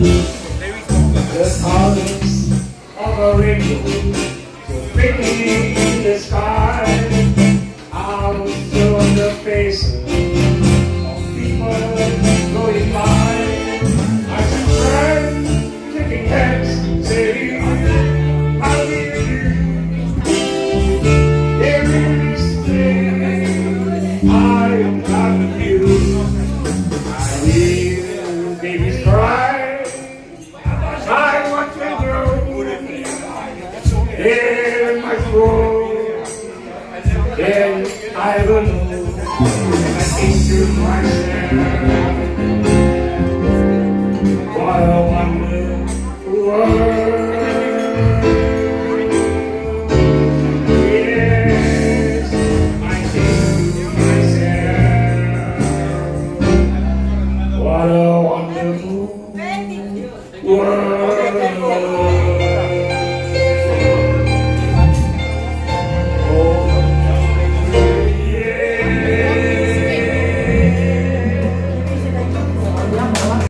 The colors of a rainbow, so pretty in the sky. in my soul.